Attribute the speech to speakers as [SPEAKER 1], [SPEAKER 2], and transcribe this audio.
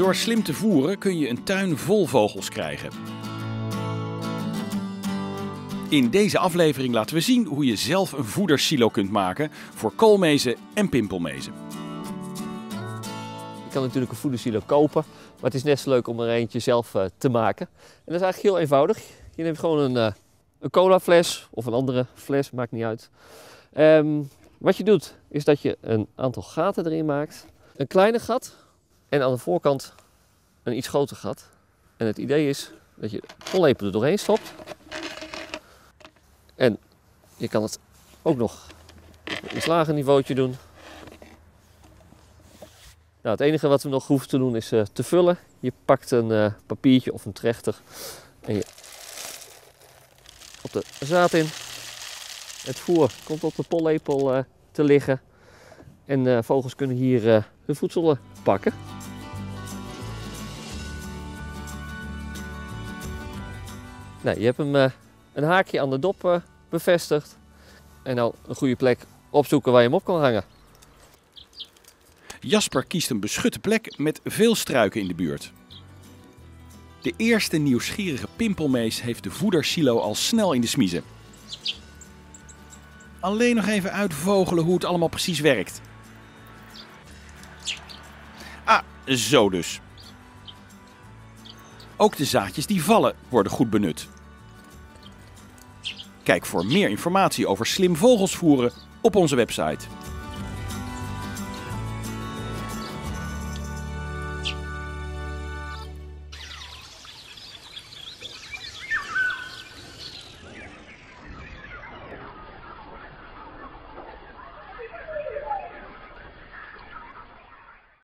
[SPEAKER 1] Door slim te voeren kun je een tuin vol vogels krijgen. In deze aflevering laten we zien hoe je zelf een voedersilo kunt maken voor koolmezen en pimpelmezen.
[SPEAKER 2] Je kan natuurlijk een voedersilo kopen, maar het is net zo leuk om er eentje zelf uh, te maken. En dat is eigenlijk heel eenvoudig. Je neemt gewoon een, uh, een colafles of een andere fles, maakt niet uit. Um, wat je doet is dat je een aantal gaten erin maakt. Een kleine gat en aan de voorkant een iets groter gat. En het idee is dat je pollepel er doorheen stopt. En je kan het ook nog een lager niveautje doen. Nou, het enige wat we nog hoeven te doen is uh, te vullen. Je pakt een uh, papiertje of een trechter en je op de zaad in. Het voer komt op de pollepel uh, te liggen. En vogels kunnen hier hun voedsel pakken. Nou, je hebt hem een haakje aan de dop bevestigd. En dan een goede plek opzoeken waar je hem op kan hangen.
[SPEAKER 1] Jasper kiest een beschutte plek met veel struiken in de buurt. De eerste nieuwsgierige pimpelmees heeft de voedersilo al snel in de smiezen. Alleen nog even uitvogelen hoe het allemaal precies werkt. Ah, zo dus. Ook de zaadjes die vallen worden goed benut. Kijk voor meer informatie over slim vogels voeren op onze website.